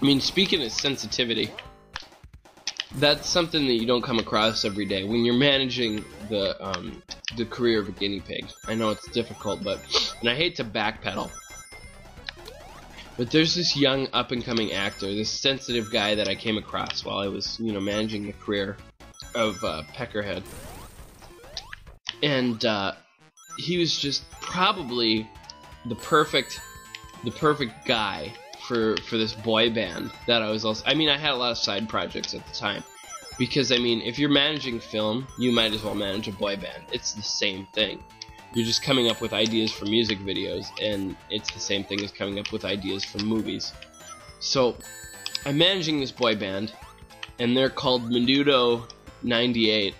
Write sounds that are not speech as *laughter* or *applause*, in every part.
I mean, speaking of sensitivity, that's something that you don't come across every day when you're managing the um, the career of a guinea pig. I know it's difficult, but and I hate to backpedal, but there's this young up and coming actor, this sensitive guy that I came across while I was you know managing the career of uh, Peckerhead, and uh, he was just probably the perfect the perfect guy for for this boy band that I was also I mean I had a lot of side projects at the time. Because I mean if you're managing film you might as well manage a boy band. It's the same thing. You're just coming up with ideas for music videos and it's the same thing as coming up with ideas for movies. So I'm managing this boy band and they're called Menudo 98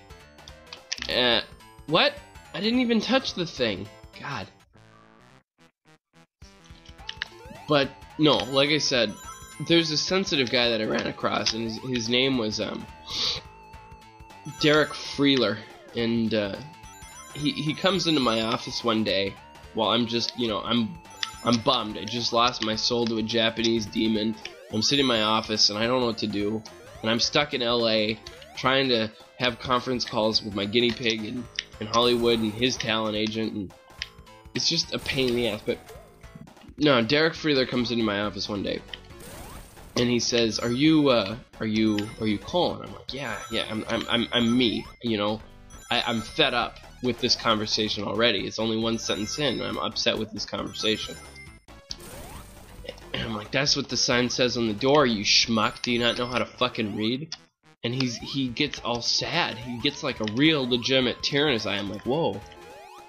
uh, what? I didn't even touch the thing. God. But no, like I said, there's a sensitive guy that I ran across, and his, his name was um, Derek Freeler, and uh, he he comes into my office one day while I'm just you know I'm I'm bummed. I just lost my soul to a Japanese demon. I'm sitting in my office and I don't know what to do, and I'm stuck in L.A. trying to have conference calls with my guinea pig and, in Hollywood and his talent agent, and it's just a pain in the ass. But no, Derek Freeler comes into my office one day, and he says, "Are you, uh, are you, are you Colin?" I'm like, "Yeah, yeah, I'm, I'm, I'm, I'm me. You know, I, I'm fed up with this conversation already. It's only one sentence in, I'm upset with this conversation." And I'm like, "That's what the sign says on the door, you schmuck. Do you not know how to fucking read?" And he's he gets all sad. He gets like a real legitimate tear in his eye. I'm like, "Whoa."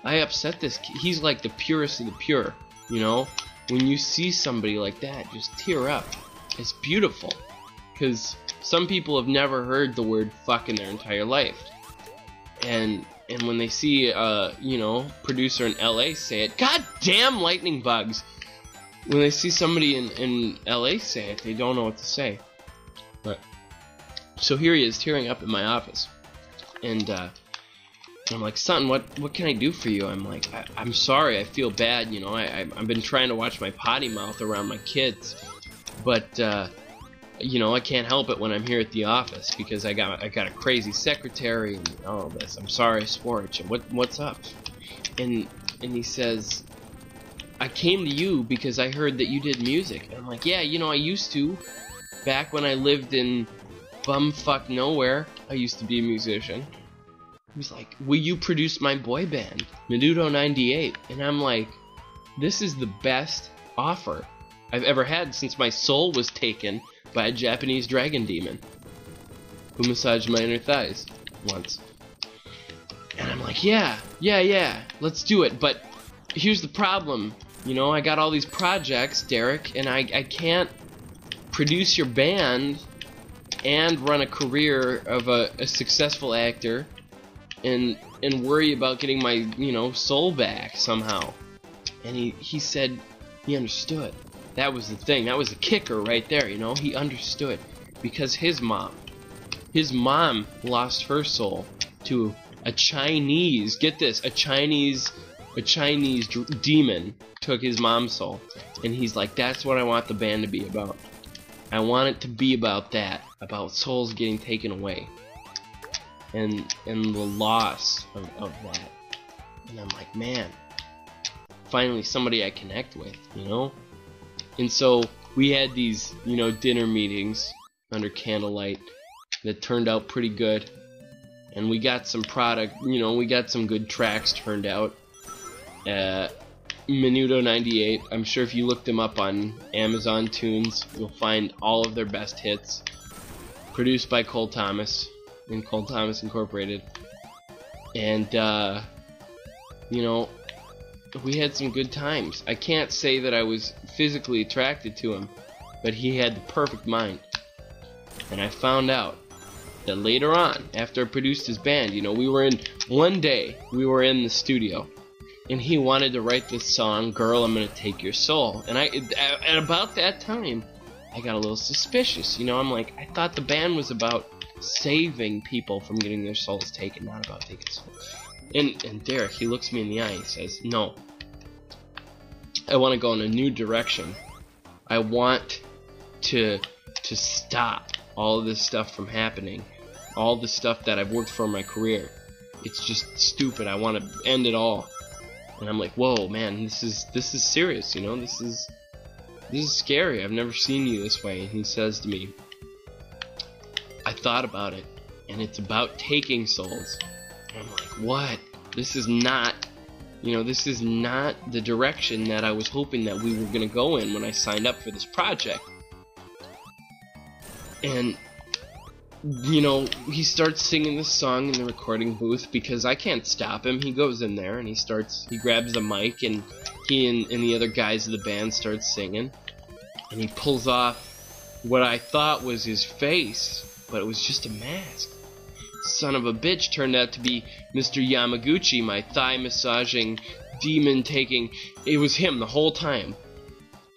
I upset this. He's like the purest of the pure, you know when you see somebody like that, just tear up. It's beautiful. Because some people have never heard the word fuck in their entire life. And and when they see a, you know, producer in LA say it, god damn lightning bugs! When they see somebody in, in LA say it, they don't know what to say. But so here he is tearing up in my office. And uh I'm like, son, what what can I do for you? I'm like, I, am sorry, I feel bad, you know. I, I have been trying to watch my potty mouth around my kids, but uh, you know, I can't help it when I'm here at the office because I got I got a crazy secretary and all this. I'm sorry, Sporch. What what's up? And and he says, I came to you because I heard that you did music. And I'm like, yeah, you know, I used to. Back when I lived in bumfuck nowhere, I used to be a musician. He's like, Will you produce my boy band, Menudo 98? And I'm like, This is the best offer I've ever had since my soul was taken by a Japanese dragon demon who massaged my inner thighs once. And I'm like, Yeah, yeah, yeah, let's do it. But here's the problem. You know, I got all these projects, Derek, and I, I can't produce your band and run a career of a, a successful actor and and worry about getting my you know soul back somehow. And he he said he understood. That was the thing. That was the kicker right there you know? He understood. Because his mom his mom lost her soul to a chinese get this a chinese a chinese demon took his mom's soul. And he's like that's what i want the band to be about. I want it to be about that about souls getting taken away and and the loss of, of that. And I'm like, man, finally somebody I connect with, you know? And so we had these, you know, dinner meetings under candlelight that turned out pretty good. And we got some product, you know, we got some good tracks turned out. Uh, Menudo 98, I'm sure if you look them up on Amazon Tunes, you'll find all of their best hits. Produced by Cole Thomas, in Cole Thomas Incorporated. And, uh, you know, we had some good times. I can't say that I was physically attracted to him, but he had the perfect mind. And I found out that later on, after I produced his band, you know, we were in, one day, we were in the studio, and he wanted to write this song, Girl, I'm Gonna Take Your Soul. And I, at about that time, I got a little suspicious. You know, I'm like, I thought the band was about saving people from getting their souls taken, not about taking souls. And, and Derek, he looks me in the eye and says, No. I want to go in a new direction. I want to to stop all this stuff from happening. All the stuff that I've worked for in my career. It's just stupid. I want to end it all. And I'm like, whoa, man, this is this is serious, you know. This is this is scary. I've never seen you this way. And he says to me, I thought about it, and it's about taking souls. I'm like, what? This is not, you know, this is not the direction that I was hoping that we were going to go in when I signed up for this project. And you know, he starts singing this song in the recording booth because I can't stop him. He goes in there and he starts, he grabs the mic and he and, and the other guys of the band start singing. And he pulls off what I thought was his face, but it was just a mask. Son of a bitch turned out to be Mr. Yamaguchi, my thigh massaging, demon taking. It was him the whole time.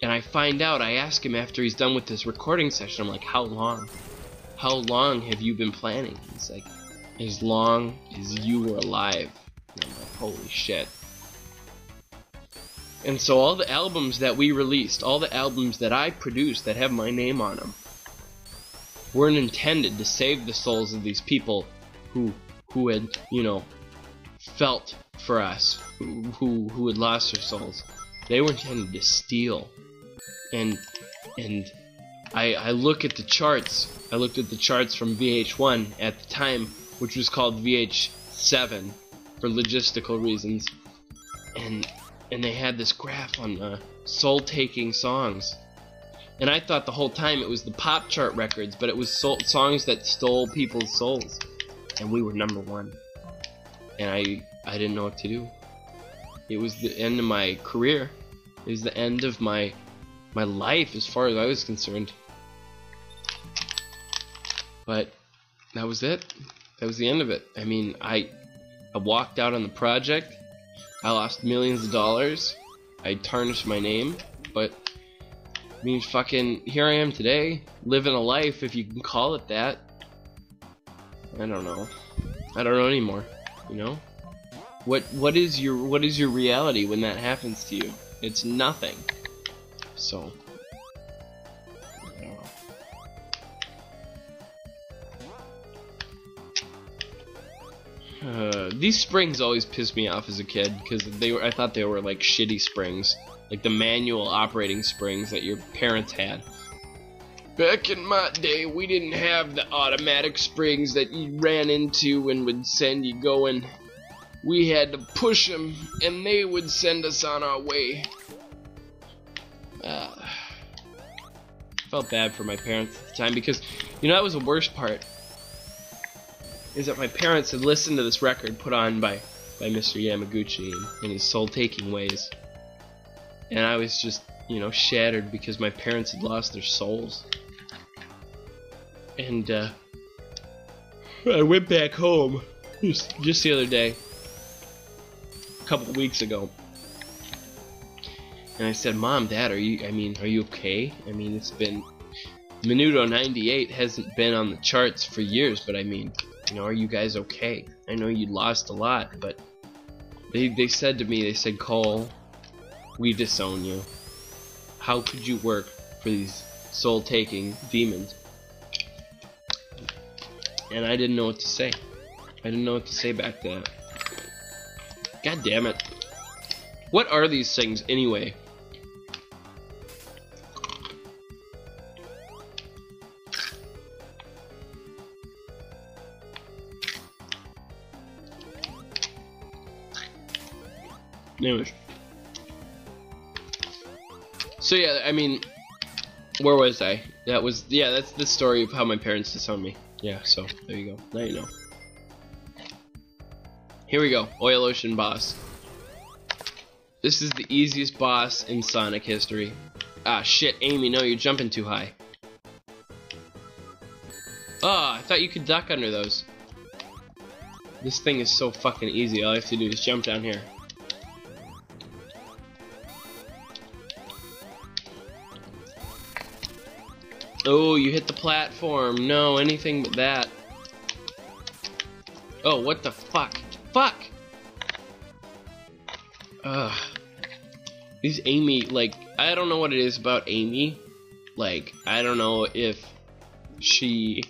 And I find out, I ask him after he's done with this recording session, I'm like, how long? how long have you been planning? He's like, as long as you were alive. And I'm like, holy shit. And so all the albums that we released, all the albums that I produced that have my name on them, weren't intended to save the souls of these people who who had, you know, felt for us, who who, had lost their souls. They were intended to steal. And and I, I look at the charts I looked at the charts from VH1 at the time, which was called VH7 for logistical reasons, and and they had this graph on uh, soul-taking songs. And I thought the whole time it was the pop chart records, but it was soul- songs that stole people's souls, and we were number one. And I I didn't know what to do. It was the end of my career. It was the end of my my life as far as I was concerned. But that was it. That was the end of it. I mean, I I walked out on the project. I lost millions of dollars. I tarnished my name, but I mean, fucking, here I am today, living a life, if you can call it that. I don't know. I don't know anymore. You know, what what is your what is your reality when that happens to you? It's nothing. So. Uh, these springs always pissed me off as a kid because they were I thought they were like shitty springs, like the manual operating springs that your parents had. Back in my day, we didn't have the automatic springs that you ran into and would send you going. We had to push them, and they would send us on our way. Uh, felt bad for my parents at the time because, you know, that was the worst part is that my parents had listened to this record put on by, by Mr. Yamaguchi in his soul-taking ways. And I was just, you know, shattered because my parents had lost their souls. And, uh, I went back home just, just the other day, a couple weeks ago. And I said, Mom, Dad, are you, I mean, are you okay? I mean, it's been, Menudo 98 hasn't been on the charts for years, but I mean, you know, are you guys okay? I know you lost a lot, but they, they said to me, they said, Cole, we disown you. How could you work for these soul-taking demons? And I didn't know what to say. I didn't know what to say back then. God damn it. What are these things anyway? Anyways. So yeah, I mean, where was I? That was yeah, that's the story of how my parents disowned me. Yeah, so there you go. Now you know. Here we go, Oil Ocean boss. This is the easiest boss in Sonic history. Ah shit, Amy, no, you're jumping too high. Ah, oh, I thought you could duck under those. This thing is so fucking easy, all I have to do is jump down here. Oh, you hit the platform. No, anything but that. Oh, what the fuck? Fuck! Ugh. These Amy, like, I don't know what it is about Amy. Like, I don't know if she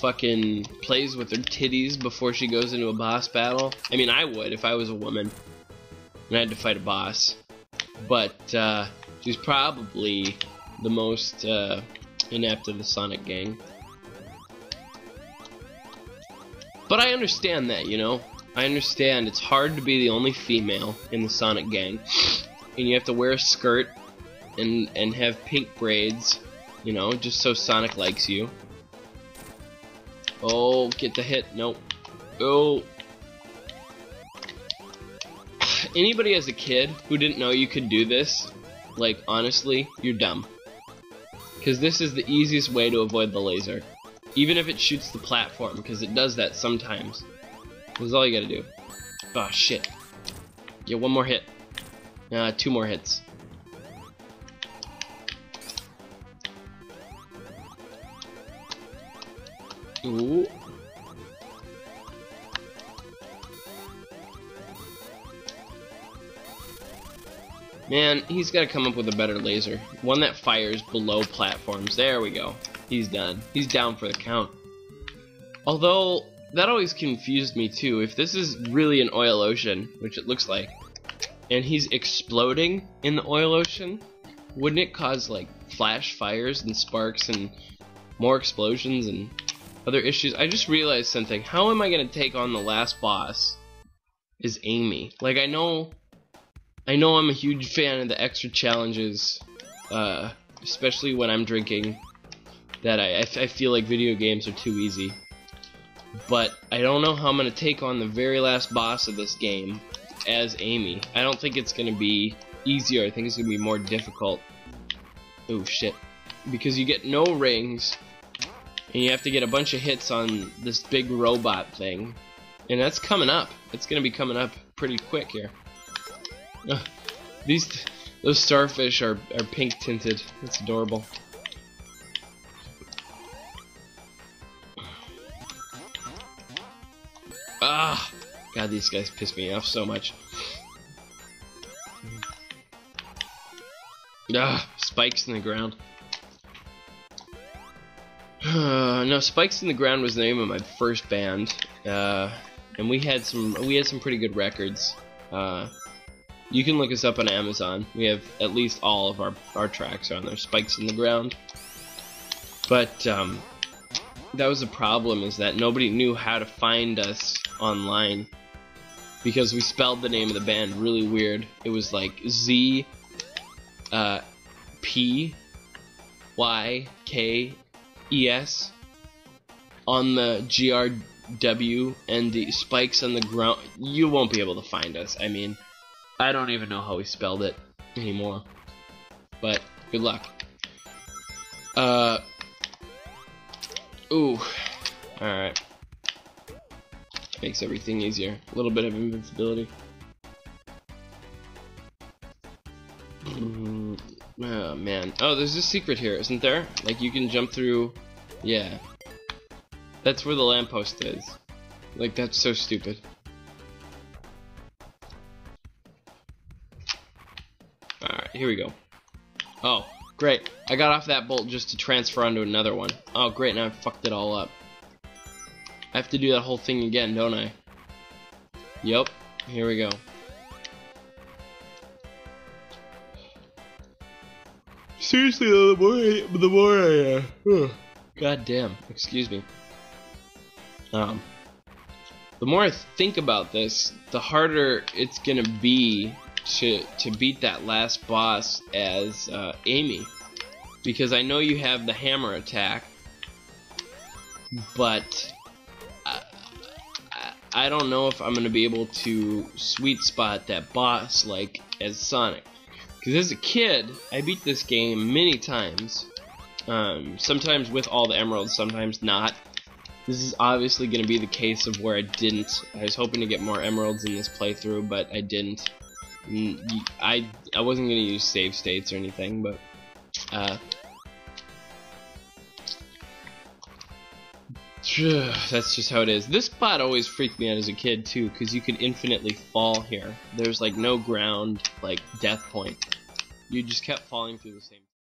fucking plays with her titties before she goes into a boss battle. I mean, I would if I was a woman and I had to fight a boss. But uh, she's probably the most uh, inept of the Sonic gang. But I understand that, you know? I understand it's hard to be the only female in the Sonic gang. And you have to wear a skirt and, and have pink braids, you know, just so Sonic likes you. Oh, get the hit. Nope. Oh. *sighs* Anybody as a kid who didn't know you could do this, like, honestly, you're dumb. Because this is the easiest way to avoid the laser. Even if it shoots the platform, because it does that sometimes. This is all you gotta do. Oh, shit. Yeah, one more hit. Uh, two more hits. Ooh. Man, he's got to come up with a better laser. One that fires below platforms. There we go. He's done. He's down for the count. Although, that always confused me too. If this is really an oil ocean, which it looks like, and he's exploding in the oil ocean, wouldn't it cause like flash fires and sparks and more explosions and other issues? I just realized something. How am I going to take on the last boss? Is Amy. Like, I know I know I'm a huge fan of the extra challenges, uh, especially when I'm drinking, that I, I, feel like video games are too easy. But I don't know how I'm going to take on the very last boss of this game as Amy. I don't think it's going to be easier, I think it's going to be more difficult. Oh shit. Because you get no rings, and you have to get a bunch of hits on this big robot thing. And that's coming up. It's going to be coming up pretty quick here. These those starfish are are pink tinted. That's adorable. Ah, God, these guys piss me off so much. Ah, spikes in the ground. *sighs* no, Spikes in the Ground was the name of my first band, uh, and we had some we had some pretty good records. Uh, you can look us up on Amazon. We have at least all of our, our tracks on there. Spikes in the ground. But um, that was the problem is that nobody knew how to find us online because we spelled the name of the band really weird. It was like Z uh, P Y K E S on the G R W and the spikes on the ground. You won't be able to find us. I mean, I don't even know how he spelled it anymore. But good luck. Uh. Ooh. Alright. Makes everything easier. A little bit of invincibility. Mm, oh man. Oh, there's a secret here, isn't there? Like you can jump through. Yeah. That's where the lamppost is. Like that's so stupid. Here we go. Oh, great. I got off that bolt just to transfer onto another one. Oh, great, now I fucked it all up. I have to do that whole thing again, don't I? Yep, here we go. Seriously though, the more I, the more I, uh, God damn, excuse me. Um, the more I think about this, the harder it's gonna be to to beat that last boss as uh, Amy, because I know you have the hammer attack, but I, I don't know if I'm gonna be able to sweet spot that boss like as Sonic. Because as a kid, I beat this game many times. Um, sometimes with all the emeralds, sometimes not. This is obviously going to be the case of where I didn't. I was hoping to get more emeralds in this playthrough, but I didn't. I I wasn't gonna use save states or anything, but uh, *sighs* that's just how it is. This spot always freaked me out as a kid too, because you could infinitely fall here. There's like no ground, like death point. You just kept falling through the same.